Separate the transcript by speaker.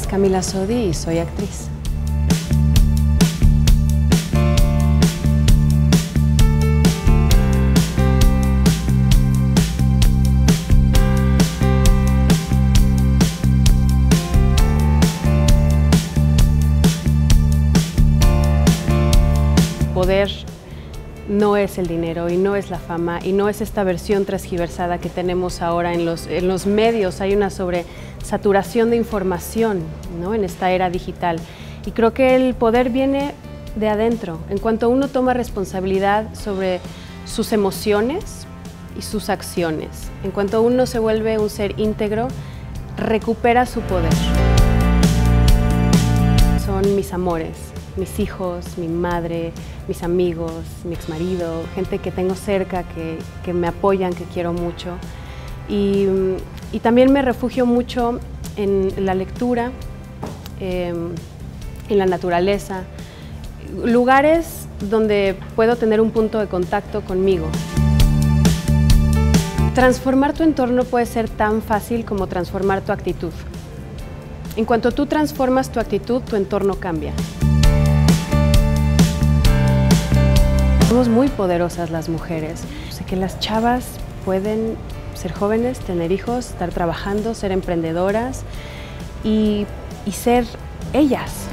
Speaker 1: Camila Sodi y soy actriz. Poder no es el dinero y no es la fama y no es esta versión transgiversada que tenemos ahora en los, en los medios. Hay una sobresaturación de información ¿no? en esta era digital. Y creo que el poder viene de adentro. En cuanto uno toma responsabilidad sobre sus emociones y sus acciones, en cuanto uno se vuelve un ser íntegro, recupera su poder. Son mis amores, mis hijos, mi madre, mis amigos, mi exmarido, gente que tengo cerca, que, que me apoyan, que quiero mucho. Y, y, también me refugio mucho en la lectura, eh, en la naturaleza, lugares donde puedo tener un punto de contacto conmigo. Transformar tu entorno puede ser tan fácil como transformar tu actitud. En cuanto tú transformas tu actitud, tu entorno cambia. Muy poderosas las mujeres. Sé que las chavas pueden ser jóvenes, tener hijos, estar trabajando, ser emprendedoras y ser ellas.